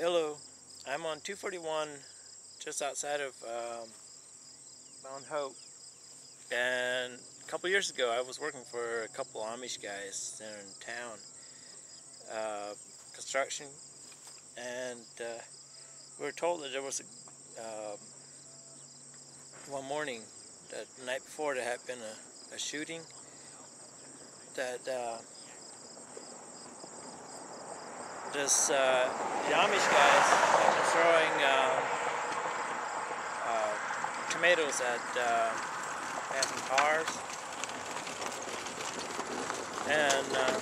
Hello, I'm on 241 just outside of um, Mount Hope. And a couple years ago I was working for a couple Amish guys in town uh, construction. And uh, we were told that there was a uh, one morning the night before there had been a, a shooting that uh, this uh, the Amish guys were throwing uh, uh, tomatoes at uh, passing cars, and uh,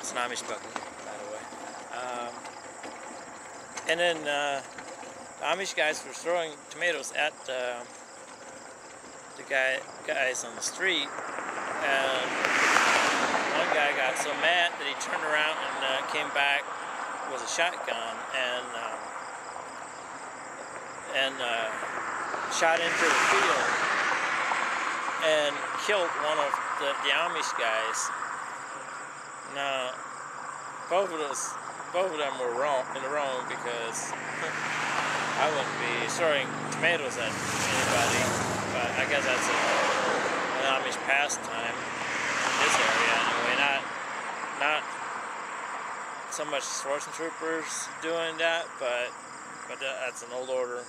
it's an Amish bucket, by the way. Um, and then uh, the Amish guys were throwing tomatoes at uh, the guy guys on the street, and one guy got so mad that he turned around and uh, came back with a shotgun and um, and uh, shot into the field and killed one of the, the Amish guys. Now, both of us, both of them were wrong in the wrong because I wouldn't be throwing tomatoes at anybody, but I guess that's a, an Amish pastime in this area anyway. Not not so much Swartzentrubers doing that, but but that's an old order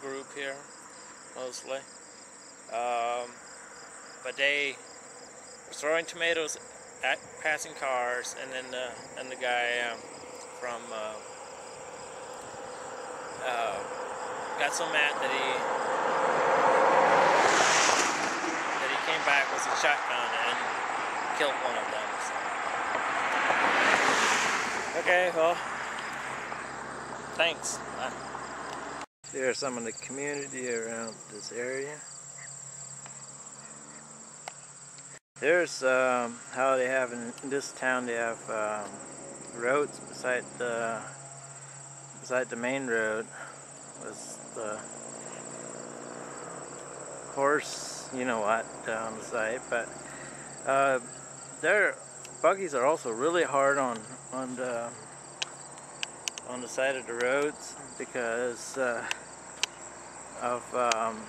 group here mostly. Um, but they were throwing tomatoes at passing cars, and then the and the guy um, from uh, uh, got so mad that he that he came back with a shotgun and killed one of them. So. Okay, well, thanks. Bye. There's some of the community around this area. There's um, how they have in this town. They have um, roads beside the beside the main road was the horse, you know what, down the side. But uh, their buggies are also really hard on on the on the side of the roads because uh, of um,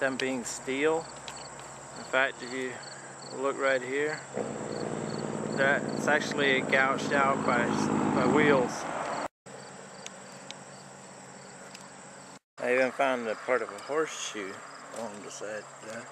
them being steel. In fact, if you look right here, that's actually gouged out by, by wheels. I even found a part of a horseshoe on the side there.